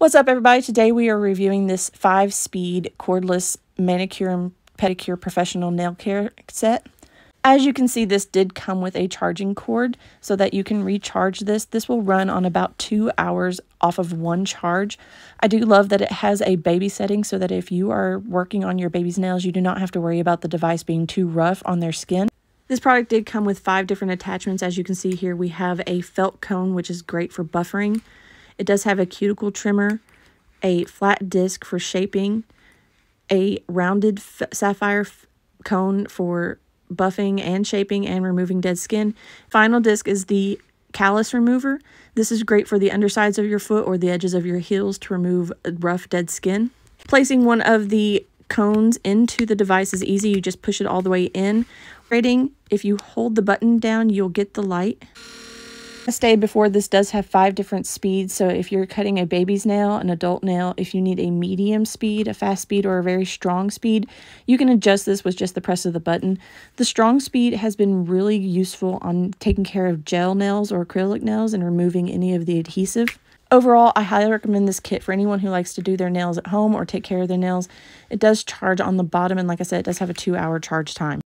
What's up, everybody? Today we are reviewing this five speed cordless manicure and pedicure professional nail care set. As you can see, this did come with a charging cord so that you can recharge this. This will run on about two hours off of one charge. I do love that it has a baby setting so that if you are working on your baby's nails, you do not have to worry about the device being too rough on their skin. This product did come with five different attachments. As you can see here, we have a felt cone, which is great for buffering. It does have a cuticle trimmer, a flat disc for shaping, a rounded sapphire cone for buffing and shaping and removing dead skin. Final disc is the callus remover. This is great for the undersides of your foot or the edges of your heels to remove rough dead skin. Placing one of the cones into the device is easy. You just push it all the way in. Rating, if you hold the button down, you'll get the light. I stated before this does have five different speeds. So if you're cutting a baby's nail, an adult nail, if you need a medium speed, a fast speed, or a very strong speed, you can adjust this with just the press of the button. The strong speed has been really useful on taking care of gel nails or acrylic nails and removing any of the adhesive. Overall, I highly recommend this kit for anyone who likes to do their nails at home or take care of their nails. It does charge on the bottom, and like I said, it does have a two hour charge time.